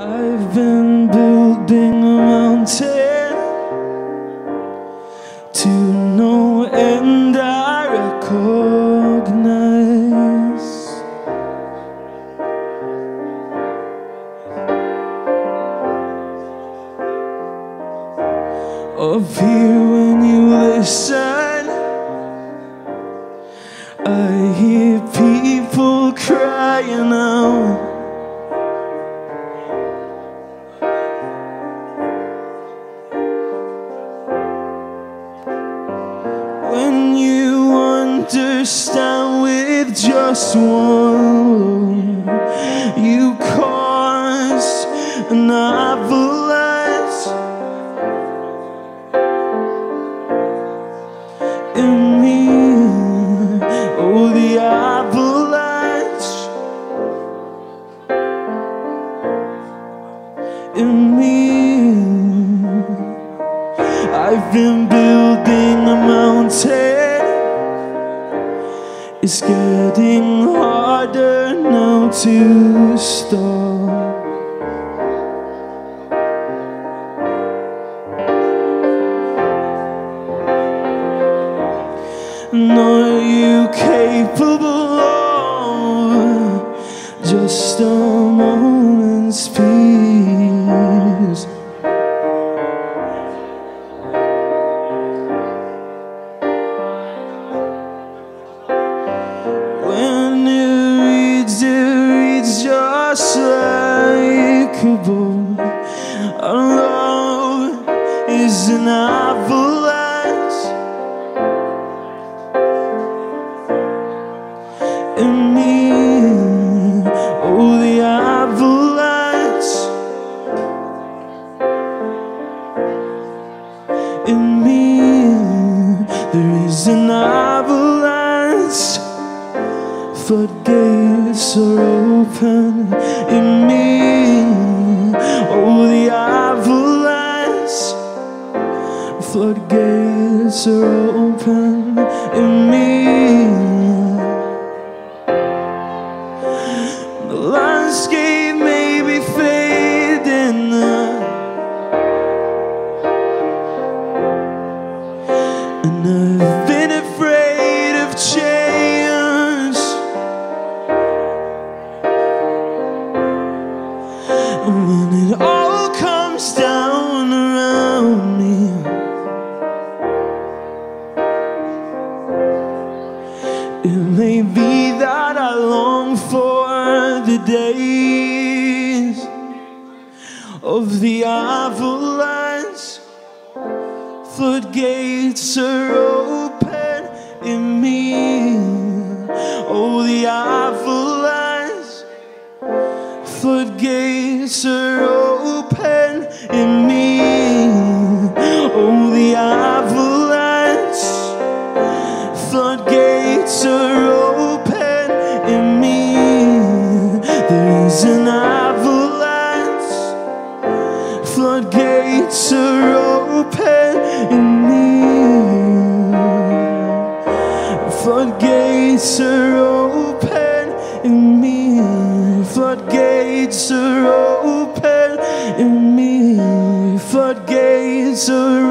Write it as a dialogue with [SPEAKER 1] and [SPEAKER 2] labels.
[SPEAKER 1] I've been building a mountain to no end I recognize. Up here when you listen, I hear people crying out. Understand with just one, you cause an avalanche in me. Oh, the avalanche in me. I've been building a mountain. It's getting harder now to stop. And are you capable of just a moment's peace? Book. Our love is an avalanche in me. Oh, the avalanche in me. There is an avalanche. Floodgates are open in me. Oh, the avalanche. Floodgates are open in me. May be that I long for the days of the avalanche. Floodgates are open in me. Oh, the avalanche. Floodgates are open in me. Oh, the avalanche. Floodgates are Floodgates are open in me. Floodgates are open in me. Floodgates are open in me. Floodgates are